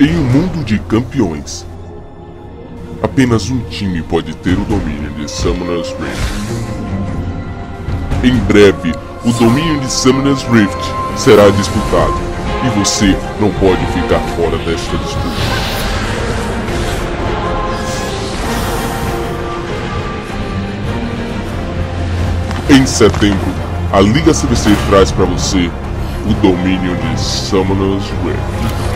Em um mundo de campeões, apenas um time pode ter o domínio de Summoner's Rift. Em breve, o domínio de Summoner's Rift será disputado e você não pode ficar fora desta disputa. Em setembro, a Liga CBC traz para você o domínio de Summoner's Rift.